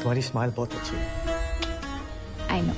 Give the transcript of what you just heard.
तुम्हारी स्माइल बहुत अच्छी है आई नो